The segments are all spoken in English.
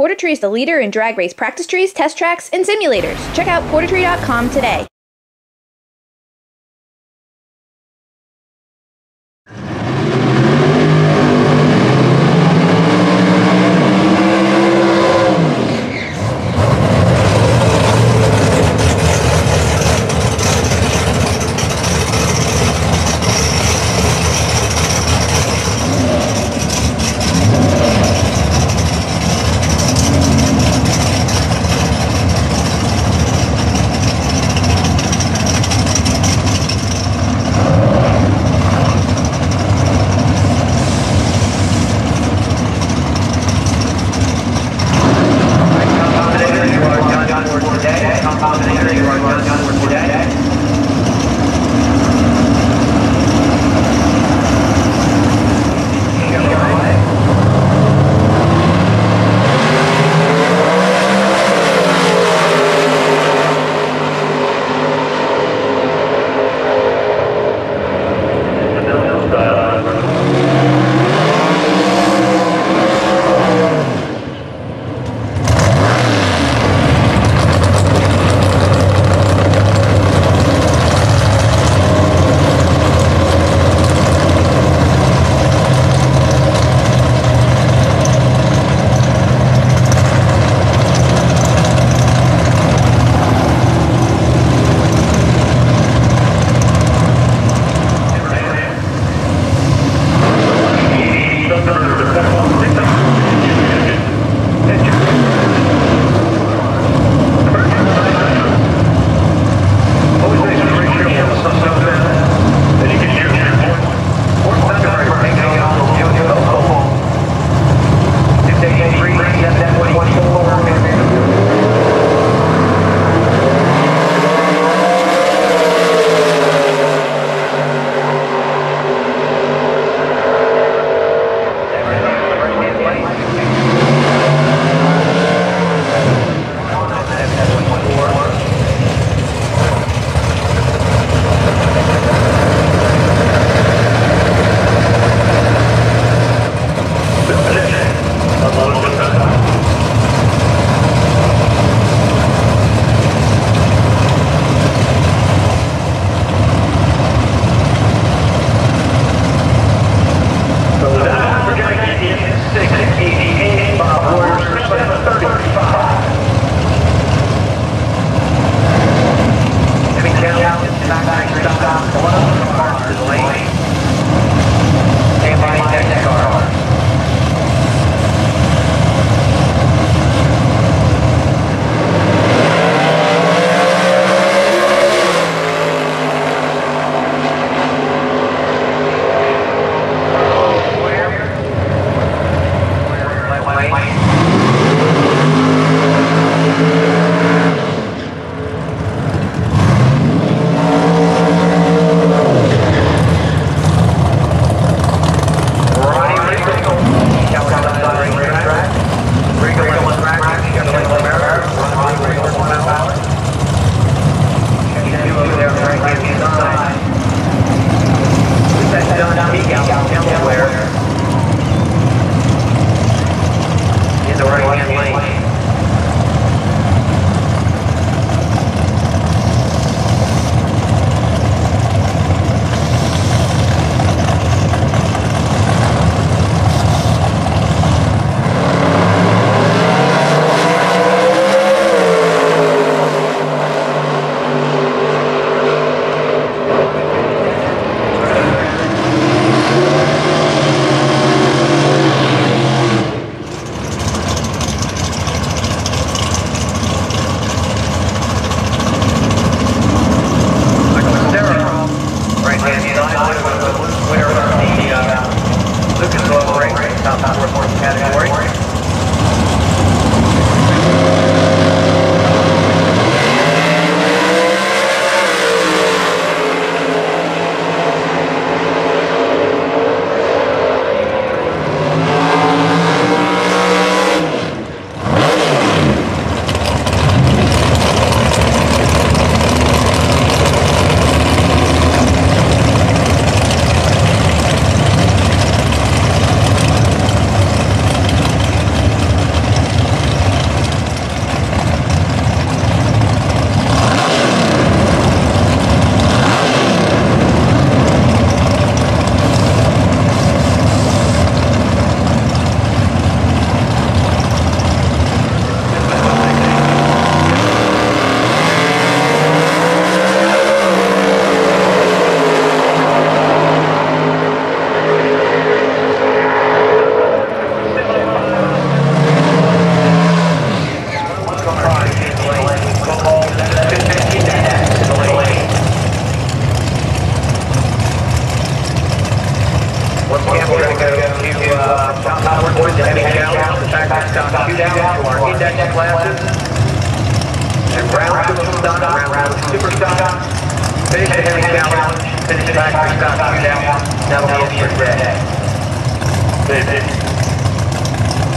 Portatree is the leader in drag race practice trees, test tracks, and simulators. Check out portatree.com today.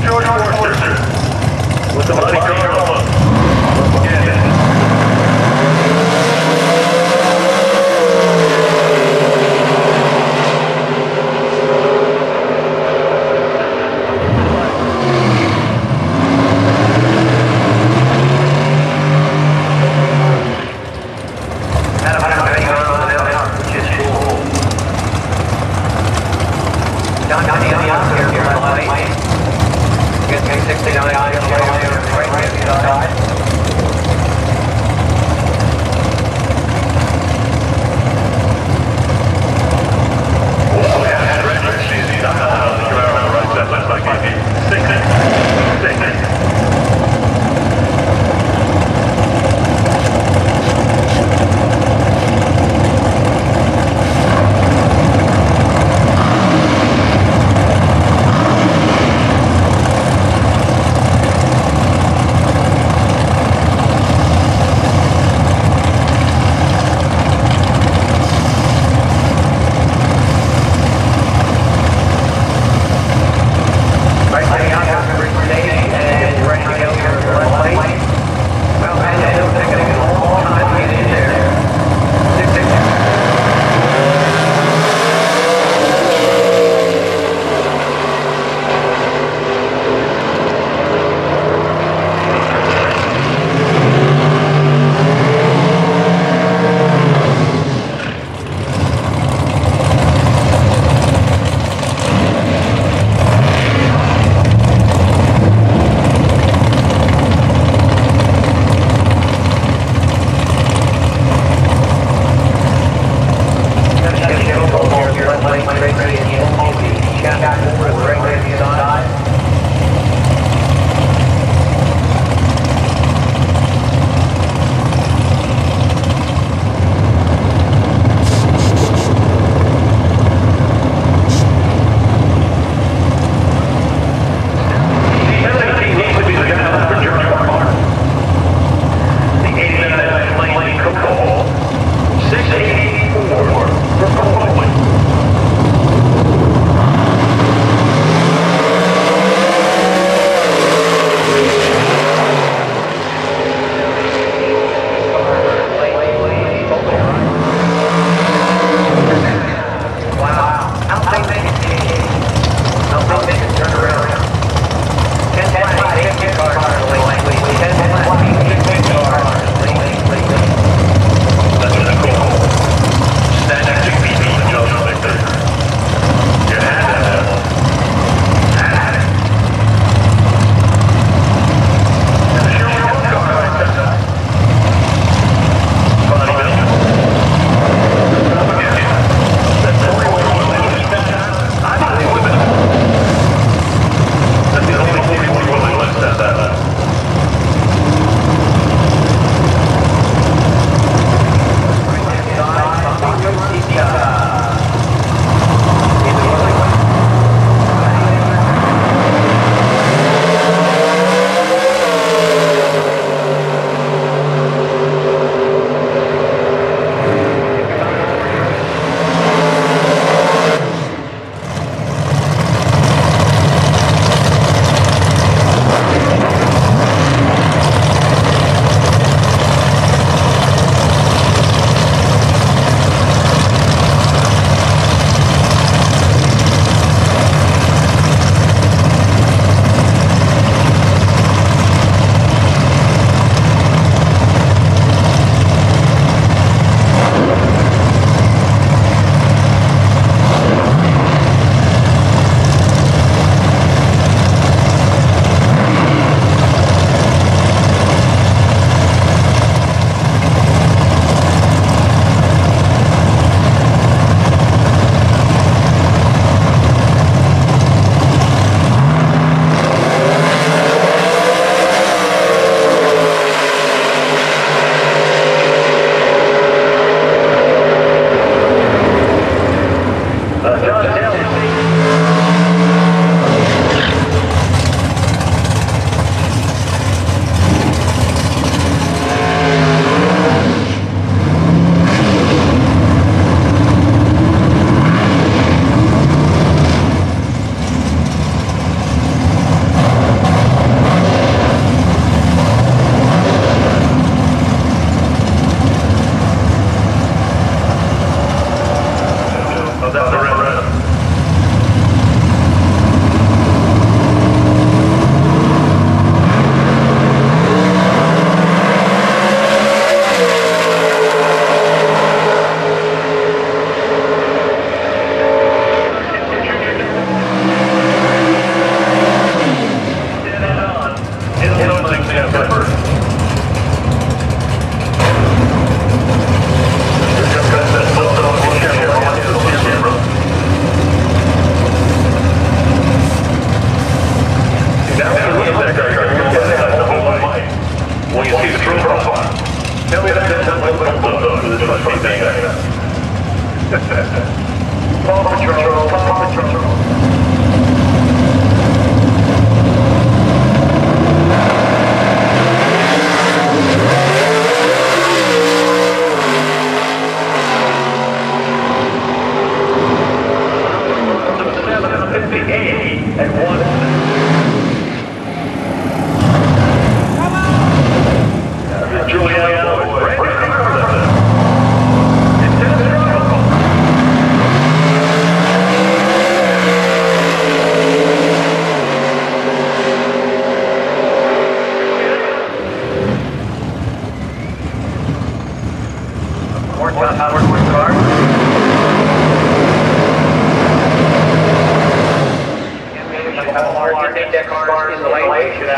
George Forster. With the Monte Carlo.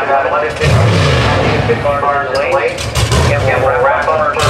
about Can wrap up our first